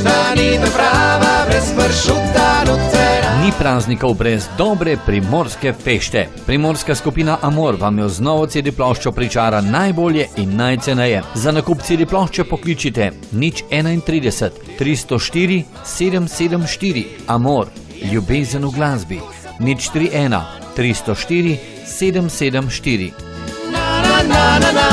ništa ni doprava, brez pršuta lucera. Ni praznikov brez dobre primorske fešte. Primorska skupina Amor vam jo z novo CD ploščo pričara najbolje in najceneje. Za nakup CD plošče pokličite nič 31 304 774 Amor, ljubezen v glasbi, nič 31 304 774. Na, na, na, na, na.